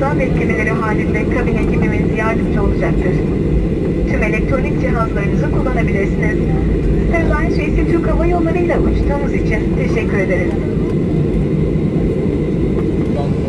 zam eklemeleri halinde kabin ekibimiz yardımcı olacaktır. Tüm elektronik cihazlarınızı kullanabilirsiniz. Starline Şeysi Türk Hava Yolları uçtuğumuz için teşekkür ederiz. Tamam.